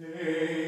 Hey.